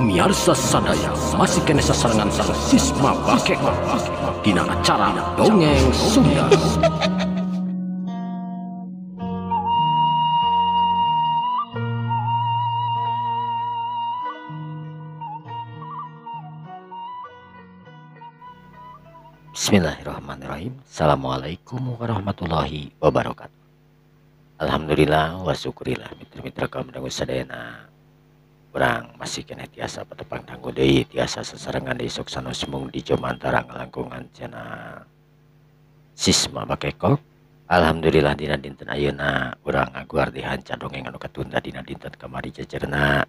miarsa sadaya masih kena sasarangan sang sisma bakek dina acara dongeng Sunda. Bismillahirrahmanirrahim. Assalamualaikum warahmatullahi wabarakatuh. Alhamdulillah wa syukurillah mitra-mitra kaum dan sadayana. Orang masih kena tiasa petepang tangguh deui tiasa sesarengan di suksano semung di jomantara ngelangkungan cina sisma bakekok. Alhamdulillah dina dinten ayeuna urang ngaguar dihanca dongeng anu katunda dina dinten kamari jajarna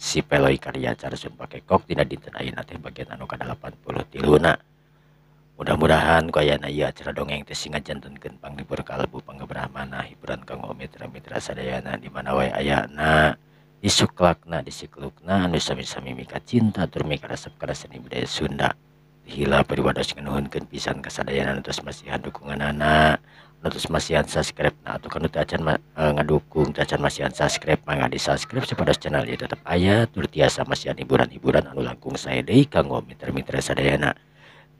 si peloi karya carsun bakekok dina dinten ayeuna teh bagian anu ka 80 tiluna. Mudah-mudahan kayana ieu acara dongeng teh singa jantunkeun panglipur kalbu panggebrahmana hiburan kanggo mitra-mitra sadayana di mana wae ayana disuklakna disiklukna anu sami-sami mika cinta tur mika resep kana seni budaya Sunda. Hila periwados nganuhunkeun pisan kasadayana terus masihan dukungan anak terus masihan subscribe. Nah atau kan acan ma, e, ngadukung acan masihan subscribe mangga di subscribe supaya channel ieu tetep aya tur tiasa masihan hiburan-hiburan anu langkung saya deui kanggo mitra-mitra sadayana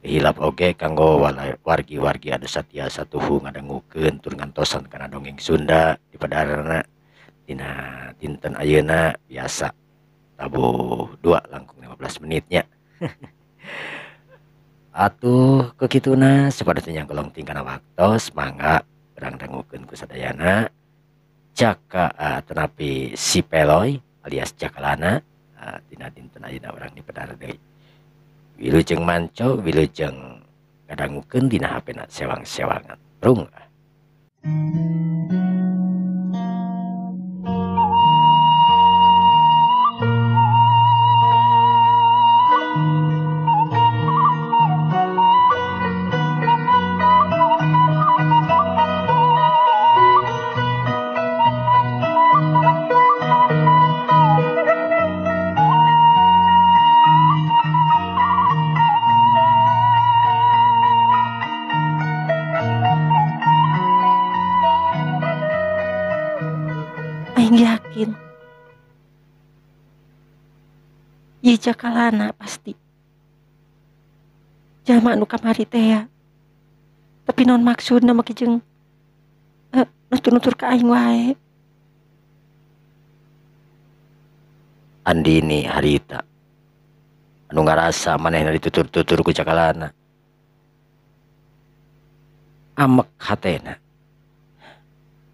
hilap oge kanggo wargi-wargi ada satya satuhu ngadangukeun tur ngantosan kana dongeng Sunda di padarana dina dinten ayeuna biasa. Tabuh dua langkung 15 menitnya. Atuh kekituna yang golong tingkana waktu mangga berang dangukeun ku sadayana. Jaka uh, tenapi si peloy alias jakalana uh, dina dinten ayeuna orang di padar deui. Wilujeng manco wilujeng ngadangukeun dina hapena sewang-sewangan rung Jakalana pasti. Jalma anu kamari teh ya. Tapi non maksudna make jeung eh, nutur-nutur ka aing wae. Andini harita anu ngarasa manehna ditutur-tutur ku jakalana amek hatena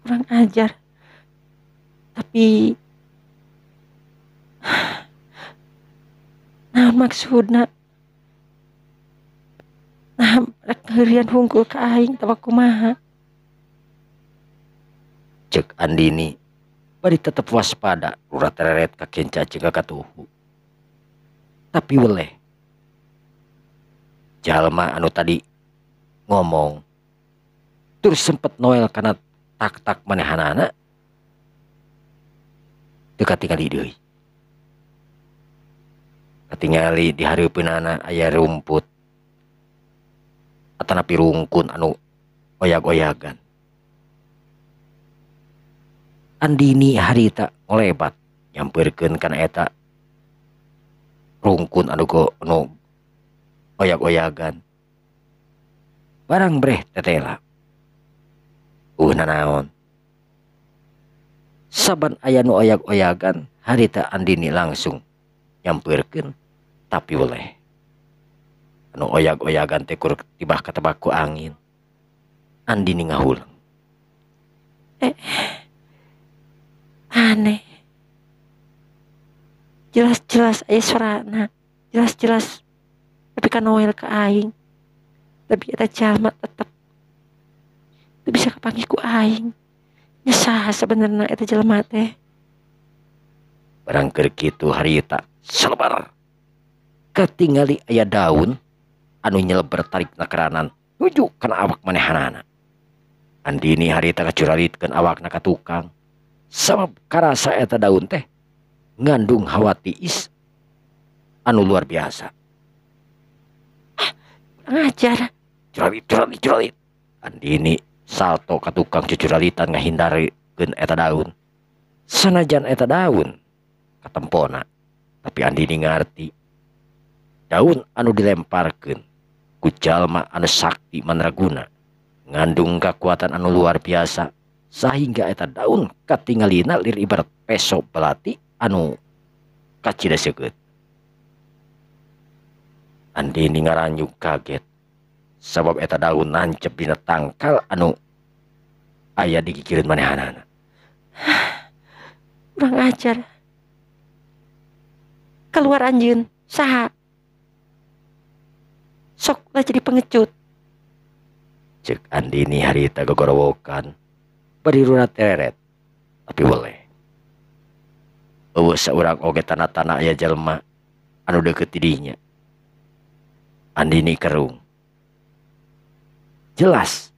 kurang ajar. Tapi nah maksudna nah rek heureun hungkul ka aing tawa kumaha cek Andini bari tetep waspada. Urat tereret ka kenca jeung ka katuhu. Tapi weleh. Jalma anu tadi ngomong terus sempet noel karena tak-tak manehanana dekat tinggali deui ketingali di hari aya ayah rumput. Atau napi rungkun anu oyag-oyagan Andini harita ngelebat nyampirkan kan eta rungkun anu go anu oyag-oyagan barang breh tetela. Uh nanaon saban ayah nu oyag-oyagan harita Andini langsung nyampirkan tapi boleh anu oyag-oyagan teh kur tibah katebak ku angin. Andini ngahulang eh aneh. Jelas-jelas aya suarana jelas-jelas tapi kan noel ke aing. Tapi eta jalma tetep. Teu bisa kapanggih ku aing. Nyesah sebenarnya eta jelema teh. Barang keur kitu harita selebar ketingali aya daun anu nyeleber tarik nakeranan nuju kana awak manehanana. Andini harita kacuralitkeun awakna ka tukang sabab karasa eta daun teh ngandung hawa tiis anu luar biasa. Ngajar. Curalit curalit curalit. Andini salto ka tukang cucuralitan ngahindari eta daun. Sanajan eta daun katempona. Tapi Andini ngerti daun anu dilemparkan kujallma anu Sakti mandraguna. Ngandung kekuatan anu luar biasa sehingga eta daun katingalina lir ibarat peso belati anu kacida seget Andini ngaranyu kaget sebab eta daun nancep dina tangkal anu ayah digikirin manehanana kurang ajar. Keluar anjun saha? Sok lah jadi pengecut. Cek Andini harita gogorowokan berirurat teret. Tapi boleh. Eueuh seorang oge tanah-tanah aya jelma. Anu deket tidinya. Andini kerung. Jelas.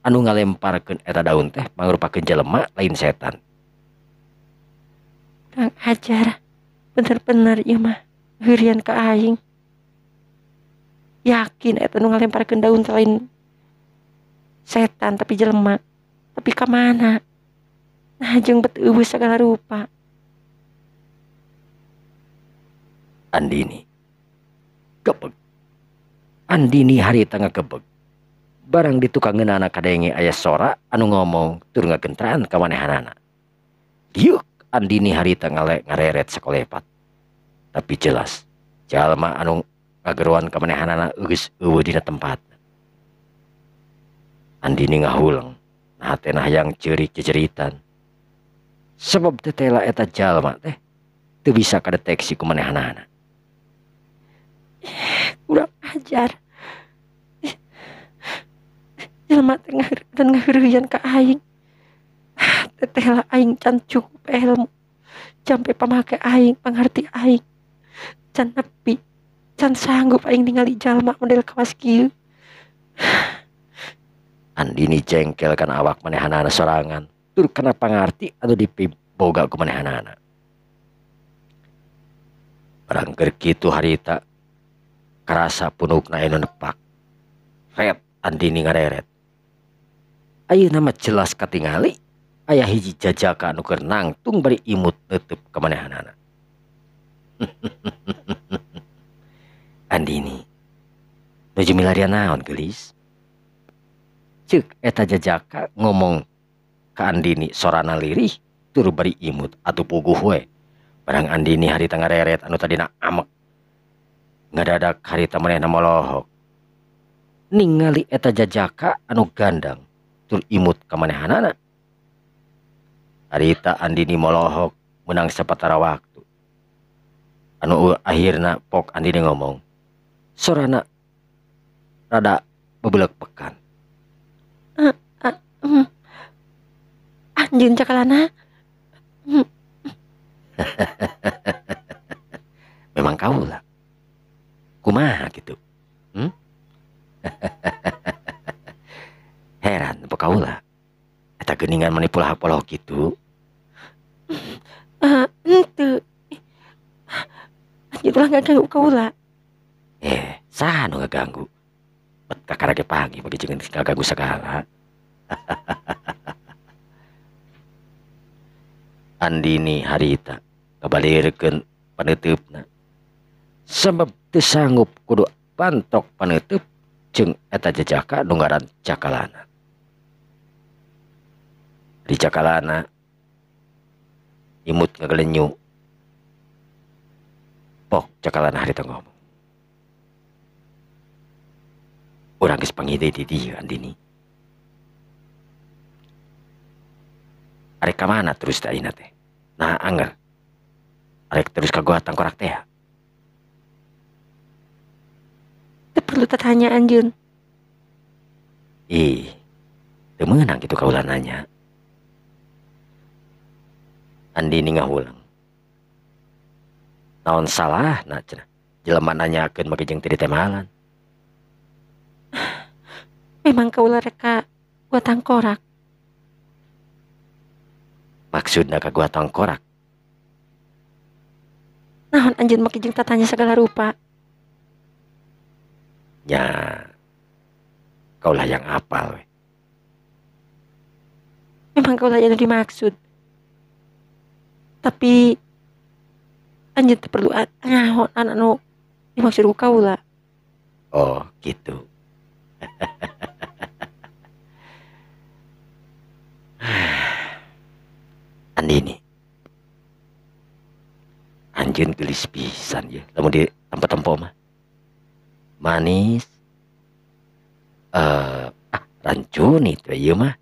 Anu ngalemparkeun eta daun teh mangrupakeun jelema lain setan. Kurang ajar. Bener-bener ya mah. Hurian ke aing yakin eta nu ngalemparkeun daun teh lain setan tapi jelema. Tapi ke mana? Nah jeung bet eueuh segala rupa. Andini gebeg Andini hari tengah gebeg barang di tukang anak kadenge ayah sora anu ngomong tur ngagentraan kamanehanana diuk Andini hari tengah ngareret sakolepat. Tapi jelas jalma anu ngageruan kamanehanana geus eueuh dina tempat. Andini ngahulang nah teh yang ceurik ceceritan sebab tetela eta jalma teh. Teu bisa kadeteksi kumanehanana kurang ajar. Jelema tengah dan ngahurian ke aing. Teteh lah aing can cukup ilmu sampai pamake aing pengerti aing. Can nepi can sanggup aing ningali jalma model kawas kieu. Andini jengkel kan awak manehanana sorangan. Tur kena pangarti atau dipiboga ku manehanana. Barang keur kitu harita karasa punukna anu nepak. Red Andini ngareret. Ayeuna mah jelas katingali aya hiji jajaka anu keur nangtung bari imut neuteub ka manehanana Andini. Nuju milarian naon gelis? Cek eta jajaka ngomong ke Andini sorana lirih turu beri imut atau puguh we. Barang Andini hari tengah reret anu tadina amek. Ngadadak hari temeneh molohok ningali eta jajaka anu gandang tur imut kamanehanana harita Andini molohok menang sepatara waktu. Anu akhirnya pok Andini ngomong sorana rada bebelek pekan. Hmm. anjing cakalana. Memang kau lah. Kumaha gitu? Hmm? heran apa kau lah? Eta geningan manipulasi polos gitu. Ah, ente. Anjing ulah nggak ganggu kaula eh sana ngeganggu bet kakak pagi bagi jangan kaganggu segala Andini harita kebalirkan penutupna sebab disanggup kudu pantok penutup jeng eta jejaka donggaran cakalana. Di cakalana imut ngegelenyu pok cakalana harita ngomong. Urang geus pangide di dieu Andini arek mana terus teh ayeuna teh nah anger arek terus ka gua tangkorak teh ya? Teu perlu tanya anjun ih teu meunang gitu kaula nanya Andini ngahulang naon salah na cenah jelema nanyakeun make jeung teu ditemalan memang kaula reka gua tangkorak maksudna ka gua tangkorak naon anjun make jeung tatanya segala rupa? Nya kaulah yang apal we. Memang kaula yang dimaksud. Tapi anjir teu perlu a- ngahon anak nu dimaksud ku kaula oh gitu Andini anjeun gelis pisan ya. Lamun di tempat-tempat mah. Manis. Eh ah rancuni tuh ieu mah.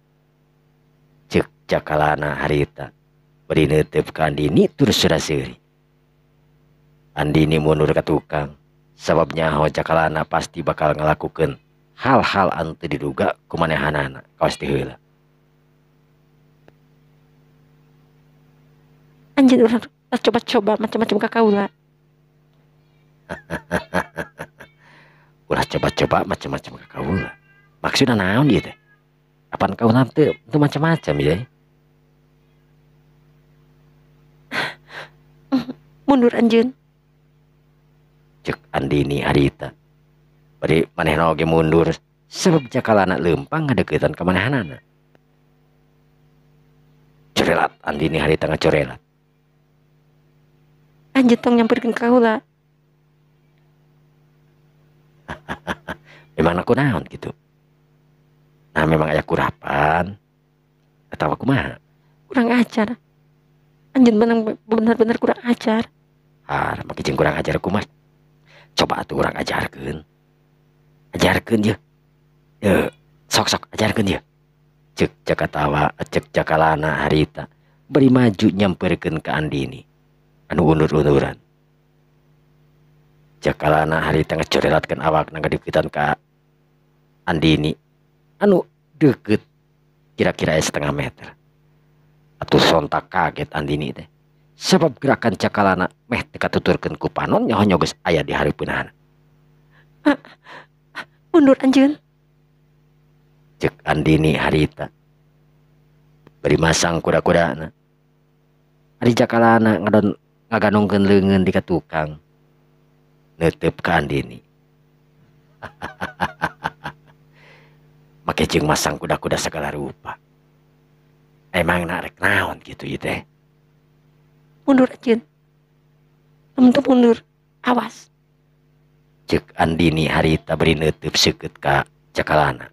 Cek cakalana harita. Beri neuteup ka Andini terus sudah seuri. Andini mundur ke tukang. Sababnya ho cakalana pasti bakal ngelakukan hal-hal teu diduga kumanehanana. Kaos ti heula anjir udah coba-coba macam-macam ka kaula ulah coba-coba macam-macam ke kaula maksudnya naon dia teh? Apaan kau nanti itu macam-macam ya? Mundur anjeun cek Andini Arita bari manehna oge mundur. Sebab cakalana lempang ngadeukeutan ka manehanana corelat Andini Harita ngacorelat anjeun tong nyamperkeun ka kaula. Memang aku naon gitu. Nah memang aya kurapan atau aku mah? Kurang ajar. Anjeun bener- bener-bener kurang ajar. Ah maki jeung kurang ajar aku mah. Coba atuh urang ajarkeun. Ajarkeun ye ye sok sok ajarkeun ye cek jakatawa cek jakalana harita. Beri maju nyamperkeun ke Andini anu undur-unduran jakalana harita ngacorelatkeun awakna ngadeuketan ka Andini. Anu deket kira-kira setengah meter. Atuh sontak kaget Andini teh. Sebab gerakan cakalana meh teka tuturkeun ku panon nyaho nyogos aya di hareupeunana mundur anjeun. Cek Andini harita beri masang kuda-kudana. Ari cakalana ngadon ngaganungkeun leungeun di ka tukang neuteup ka Andini. Make jeung masang kuda-kuda segala rupa. Emang narek naon gitu ieu teh? Mundur lamun teu mundur. Awas. Cek Andini harita beri neutup seukeut ka cakalana.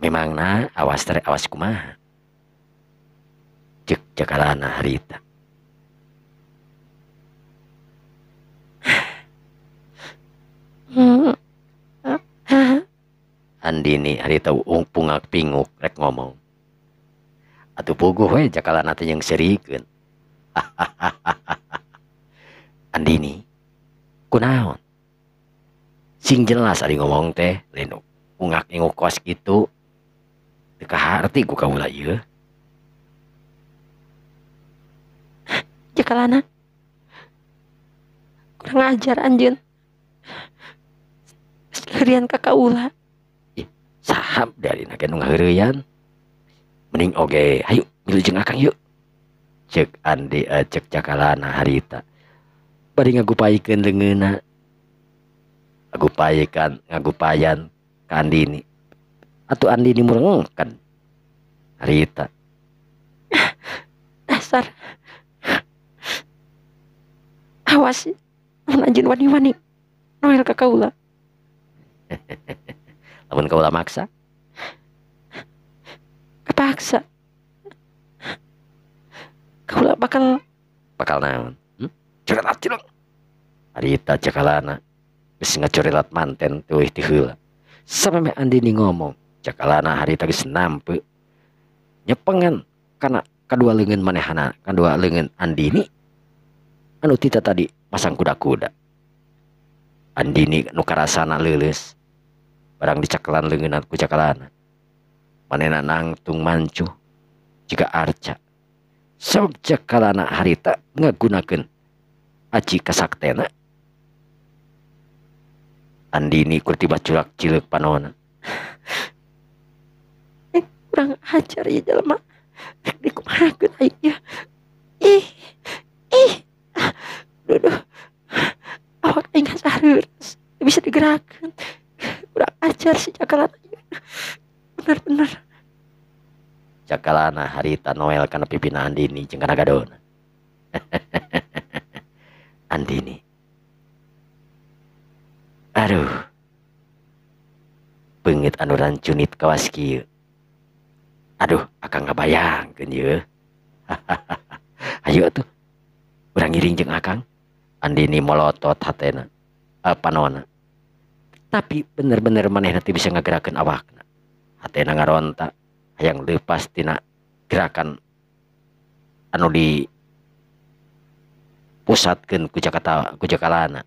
Memangna awas tere awas kumaha cek cakarana harita. Andini harita ung pungak pinguk rek ngomong. Atuh puguh we cakalana teh yang seurikeun Andini kunaon? Sing jelas ari ngomong teh lain ungak inguk kos gitu teu kaharti ku kaula ieu. Jakalana kurang ajar anjeun sekalian ka kaula sahab dari naga nu ngaheureuyan mending oge hayu milu jeung akang yuk. Cek andi eh, cek cakalana harita bari ngagupaikeun leungeunna ngagupayekan ngagupayan ka andini atuh andini murengkeun harita dasar awas anjeun wani-wani. Noel ka kaula. Lamun kaula maksa? Kepaksa. Kaula bakal bakal naon? Hmm? corelat cilok harita cakalana. Geus ngacorelat manten teuih ti heula sampe andini ngomong cakalana harita geus nampe. Nyepengan karena kedua leungeun manehana kedua leungeun andini anu tita tadi pasang kuda-kuda. Andini nukarasana leles barang dicakalan lengenan ku cakalan. Manena nangtung mancu jika arca. Sok cakalana harita ngagunakeun aji kasaktena. Andini kurtiba curak cilik panona eh, kurang ajar ya jelema dikumahakeun aing ih ih. Duh awak sareures Teu bisa digerakkan kurang ajar si cakalan. Bener-bener cakalana harita noel kana pipina andini jeung kana gadona Andini aduh. Pengit anu rancunit kawas aduh akang ngabayangkeun ye ayo tuh urang ngiring jeung akang andini melotot hatena uh, eh, panona tapi bener-bener maneh nanti bisa ngegerakan awakna. Hatena ngaronta yang lepas tina gerakan anu di pusatkan ku Jakarta ku Jakalana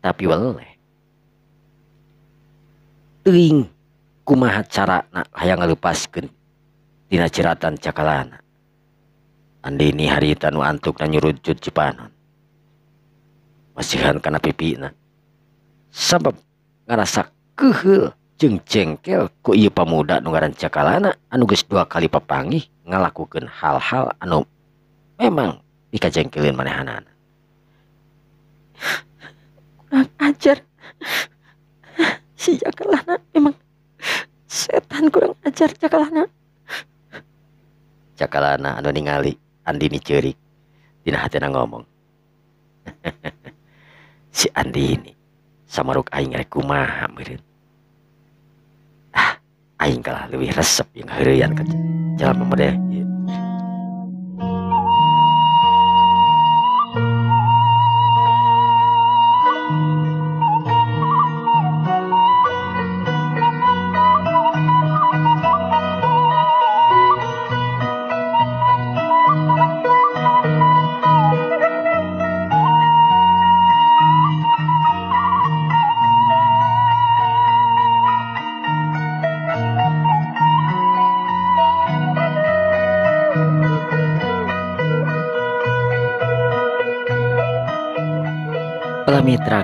tapi waleh teuing kumaha carana hayang ngalepaskeun tina ceratan cakalana andini harita nu antuk na nyurujud cipanon. Masihan kana pipina. Sabab ngarasa kehel jeung jengkel ku ieu pamuda nu ngaran Cakalana anu geus dua kali papanggih ngalakukeun hal-hal anu memang dikajengkelin manehanana. Kurang ajar. Si Jakalana memang setan kurang ajar Jakalana. Cakalana anu ningali Andini ceurik dina hatena ngomong si Andini samaruk aing rek kumaha meureun. Ah aing kalah leuwih resep yang heureyan ke jalan memedeh Para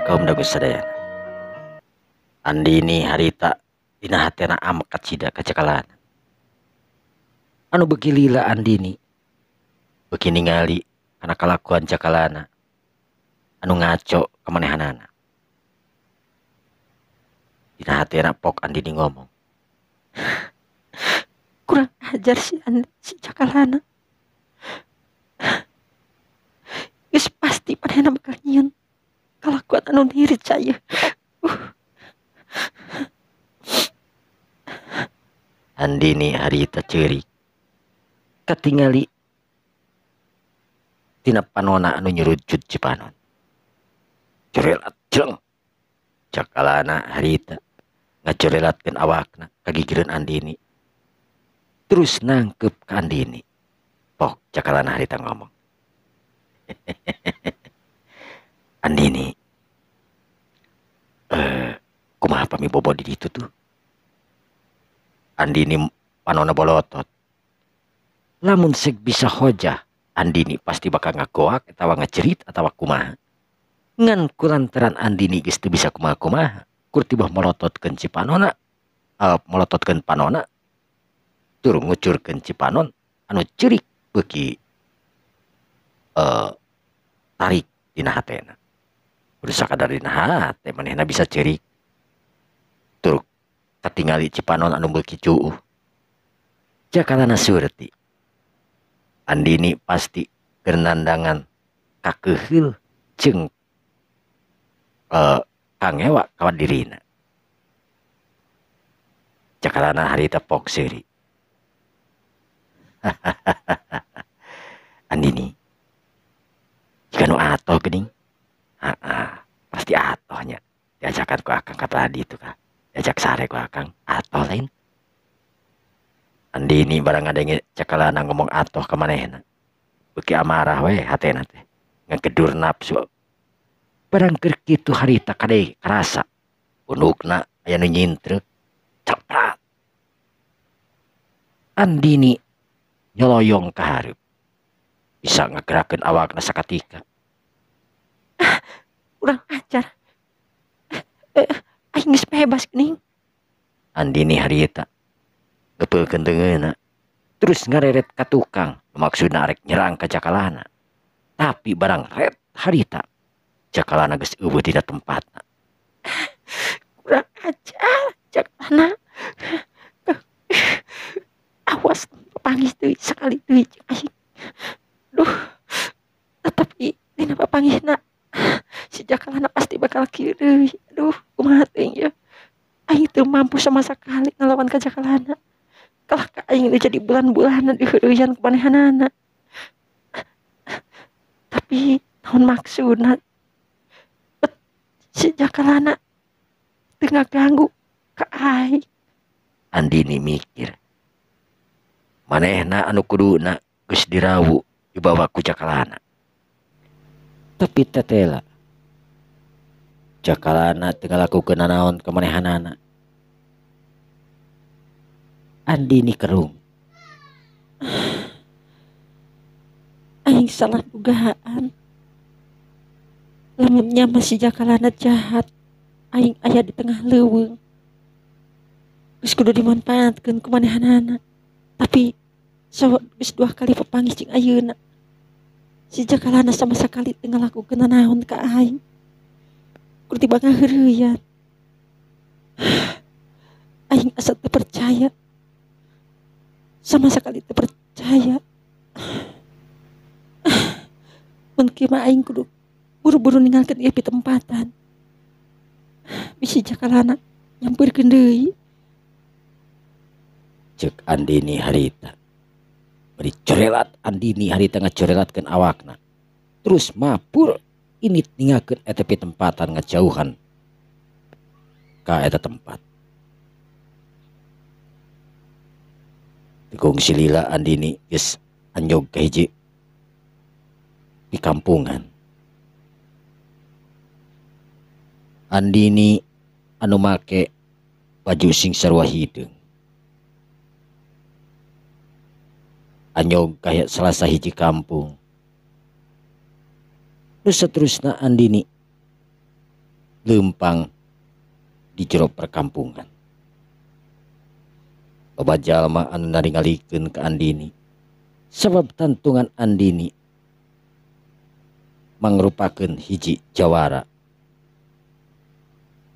kaum dagu sadayana. Andini harita dina hatena amek kacida kacakalan. Anu beuki lila Andini beuki ningali kana kalakuan cakalana anu ngaco kamanehanana. Dina hatena pok Andini ngomong. kurang ajar si Andi, si Jakalana Geus pasti panena bakal nyieun kalakuan anu diri caya Andini harita ceurik katingali tina panona anu nyurujud cipanon corelat jeng cakalana harita ngacorelatkeun awakna kagigireun Andini terus nangkep ka Andini pok cakalana harita ngomong Andini eh kumaha pami bobo di ditu tuh? Andini panona bolotot. Lamun sek bisa hoja Andini pasti bakal ngagoak atawa ngecerit atawa kumaha? Ngan kulantaran Andini geus teu bisa kumaha kumaha kur tibah molototkeun cipanona uh, molototkeun panona tur ngucurkeun cipanon anu ceurik beuki eh tarik dina hatena udah sakadar dina hate manehna bisa ceurik tur katingali cipanon anu beuki cuuh jakalana surti Andini pasti gernandangan kakeheul jeung eh kangewa kawan dirina jakalana harita pok seuri Andini jika nu atoh gening ah, ah, pasti atohnya. Diajakan ku akang kata tadi itu kah diajak sare ku akang atoh lain. Andini barang ada yang cakalana ngomong atoh kemanehna. Beki amarah we hatena teh. Ngagedur nafsu barang keur kitu harita kade karasa unukna aya nu nyintrek ceprat Andini nyoloyong ka hareup bisa ngagerakeun awakna sakatika kurang ajar. Eh, aing geus bebas geuning Andini harita gepeukeun tengeuna terus ngareret ka tukang. Maksudna arek nyerang ka jakalana. Tapi barang ret harita jakalana geus eueuh dina tempatna. Kurang ajar Jakalana. Awas pangis tuh sekali tuh aing. Duh tetap kapanggihna si jakalana pasti bakal kiri aduh kumaha teuing ya. Aing teu mampu sama sekali ngelawan ka jakalana kalah ka aing udah jadi bulan-bulanan di heureuyan kumanehanana tapi naon maksudna? Bet, si jakalana tengah ganggu ka aing. Andini mikir manehna anu kuduna geus dirawu dibawa ku jakalana tapi tetela jakalana tengah lakukeun nanaon kemanehanana. Andini kerung aing salah dugaan. Lamunnya masih jakalana jahat. Aing aya di tengah leuweung. Geus kudu ku manehanana tapi so geus dua kali papanggih jeung ayeuna si jakalana sama sekali teu ngalakukeun nanaon ka aing. Kudu tiba ngaheureuyan aing asa percaya sama sekali percaya mun kieu mah aing kudu buru-buru ninggalkeun ieu pitempatan bisi jakalana nyampeurkeun deui. Cek Andini harita beri corelat Andini harita ngacorelatkeun awakna. Terus mapur ini tinggalkeun eta pitempatan ngajauhan. Ka eta tempat. Tikung silila Andini geus anjog ka hiji. Di kampungan. Andini anu make baju sing sarua hideung anyog kayak selasa hiji kampung. Terus seterusnya Andini lempang di jero perkampungan. Loba jalma anu naringalikeun ke Andini sebab tantungan Andini mangrupakeun hiji jawara.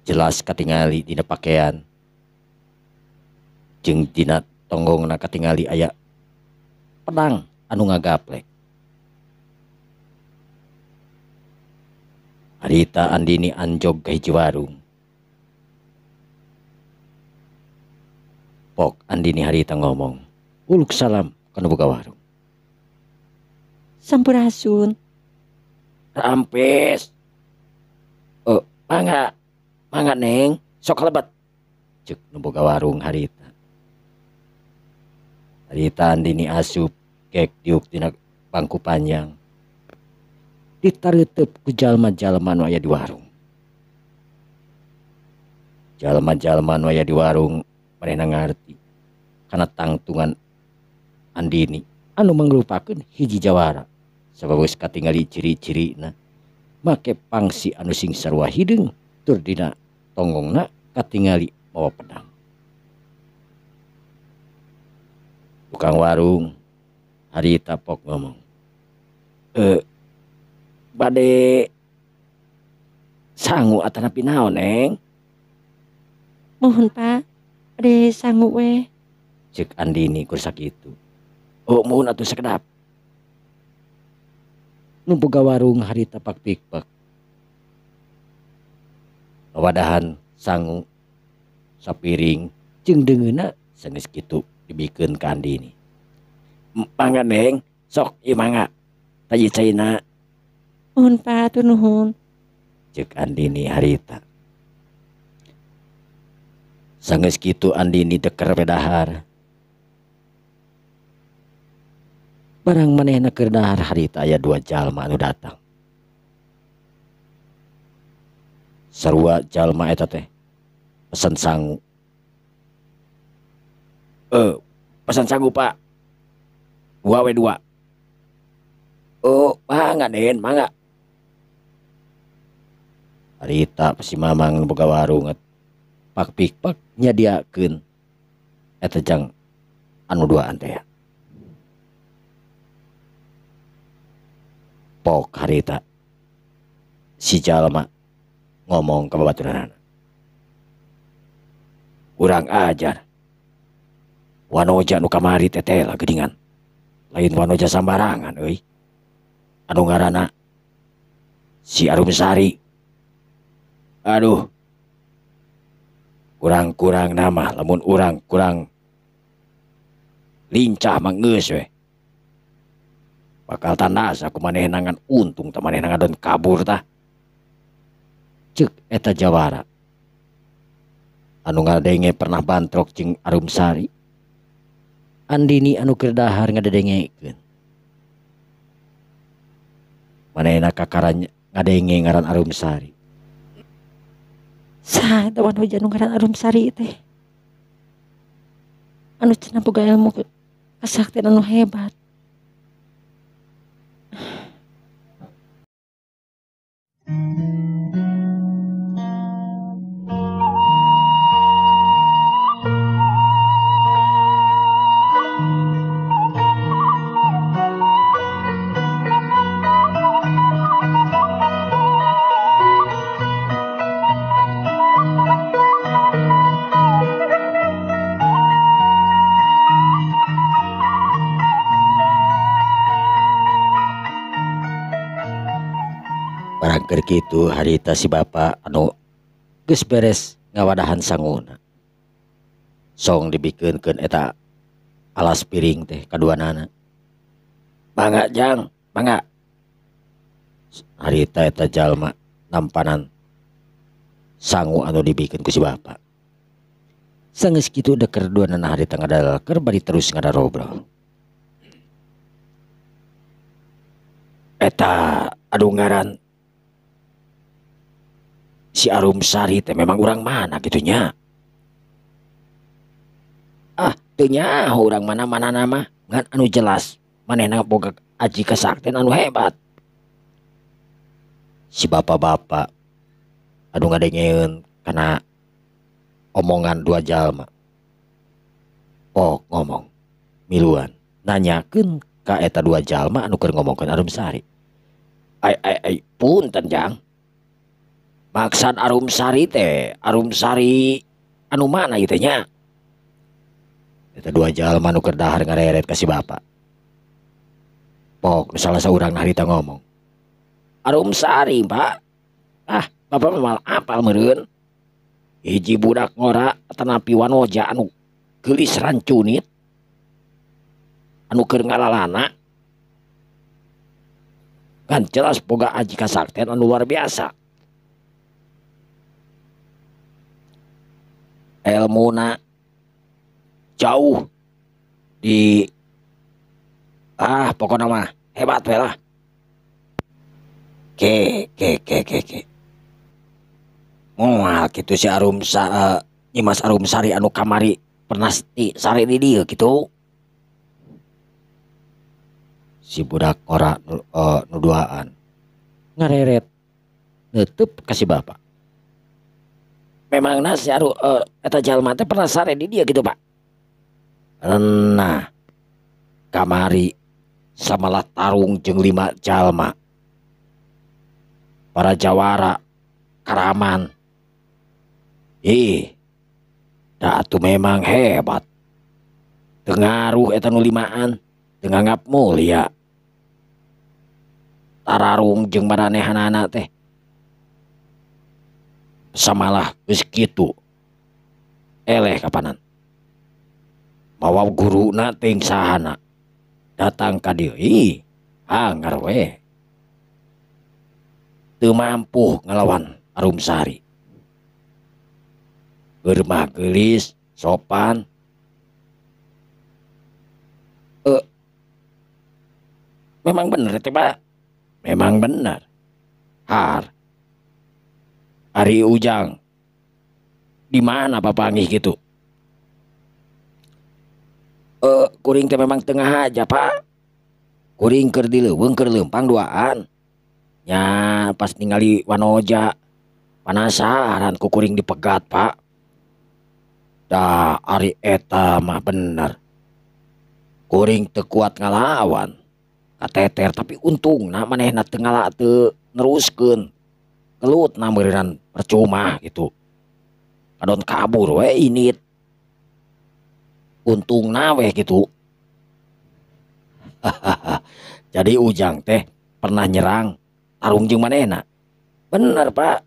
Jelas katingali dina pakaian. Jeung dina tonggongna katingali aya pedang anu ngagaplek. Harita Andini anjog ke hiji warung. Pok Andini Harita ngomong Uluk salam kanu buka warung. Sampurasun Rampes Oh mangga Mangga neng Sok lebat Cek nu boga warung Harita Harita Andini asup Kek diuk tina bangku panjang. Ditareuteup ku jalma-jalma nu aya di warung. Jalma-jalma nu aya di warung Mereka ngarti Karena tangtungan Andini Anu mangrupakeun hiji jawara. Sabab geus katingali ciri-cirina. Make pangsi anu sing sarua hideung tur dina tonggongna katingali mawa pedang tukang warung. Hari tapok ngomong. Eh bade sangu atanapi naon neng? Mohon pak. Bade sangu we cek andini kursak itu oh mohon atuh sekedap. Numpuga warung hari tapak pikpak wadahan sangu sapiring jeng dengena senis gitu dibikeun ka Andini mangga neng sok ieu mangga. Taji caina mohon pak nuhun. Cek Andini harita Sanggeus kitu Andini deker pedahar. Barang manehna keur dahar harita aya dua jalma anu datang. Sarua jalma eta teh pesan sangu eh pesan sanggup pak. W2. oh mangga den mangga. Harita si mamang boga warung pak pikpak nyadiakeun. Eta jang anu duaan teh. Pok harita si jalma ngomong ke babaturan urang ajar. wanoja nu kamari tetela gedingan lain wanoja sambarangan euy. Anu ngaranna si Arumsari aduh. Kurang-kurang nama lamun urang kurang lincah mangeus we bakal tandas aku manehnangan untung ta manehnangan dan kabur tah. Cek eta jawara. Anu ngadenge pernah bantrok jeung Arumsari Andini anu anukehdahar ngadedengeken manehna kakara ngadenge ngaran Arumsari saha eta wan hoja nu ngaran Arumsari teh. Anu cenah boga ilmu kasaktian anu hebat. gitu harita si Bapak anu geus beres ngawadahan sanguna. Song dibikeunkeun eta alas piring teh kedua nana bangga jang bangga. Harita eta jalma nampanan sangu anu dibikin ku si bapak sanggeus kitu deker dua nana harita ngadalker bari terus ngadarobrol eta aduh ngaran si Arum Sari teh memang orang mana gitunya ah tenya orang mana mana nama? Ngan anu jelas manehna boga aji kesaktian anu hebat. Si bapak-bapak anu ngadengeun karena omongan dua jalma oh ngomong miluan nanyakeun ka eta dua jalma anu keur ngomongkeun Arum Sari. Ai ai ai punten jang maksad Arumsari teh Arumsari anu mana itunya itu dua jal manu kerdahar ngareret kasih bapak pok salah seorang narita ngomong. Arumsari pak. Ah bapak memang apal meren hiji budak ngora tenapi wanoja anu gelis rancunit anu keur ngalalana. Kan jelas boga aji kasakten anu luar biasa. Ilmuna jauh di ah pokoknya mah hebat lah ke ke ke ke ke. Mual gitu si Arum sa uh, Nyimas Arum Sari anu kamari pernah di sari di dia gitu. Si budak ora uh, nuduaan ngareret. Nutup kasih bapak memang nasi aru uh, eta jalma teh pernah sare di dia gitu pak? Nah kamari samalah tarung jeung lima jalma. Para jawara karaman. Ih dah tuh memang hebat. Tengaruh eta nu limaan denganggap mulia. Tararung jeung maranehanana teh samalah geus kitu eleh kapanan. Mawa guru na ting sahana. Datang ka dieu ih hangar we. Teu mampu ngelawan Arum Sari. Germah gelis sopan. Eh memang bener teh pak? Memang benar har Ari Ujang. Di mana papangih gitu? Eh kuring teh memang tengah aja pak. Kuring keur dileuweung keur leumpang duaan. Nya pas ningali wanoja penasaran ku kuring dipegat pak. Dah ari eta mah bener. Kuring teu kuat ngalawan. Kateter tapi untung nah manehna teu ngala teu neruskeun kelut nameureun percuma gitu. Kadon kabur we init. Untung nawe gitu. Jadi ujang teh pernah nyerang tarung jeung manehna. Bener pak.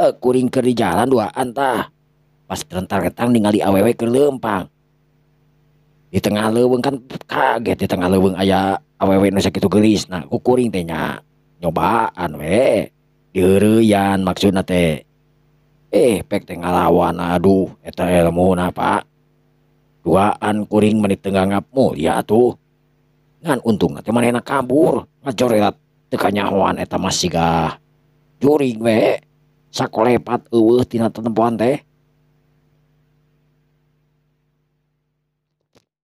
Eh, kuring ke di jalan duaan tah. Pas rentar ketang ningali awewe ke lempang. Di tengah leuweung kan kaget di tengah leuweung aya awewe nu sakitu geulis nah teh nya nyobaan we diyan maksud eh, teh eh ngalawan aduh eta ilmu napa duaan kuring menit tengah ngapmu ya tuh. Ngan untung teh manehna kabur. Ngacorelat teu kanyahoan eta masih gah. Juring we sakolepat eueuh tina tetempoan teh.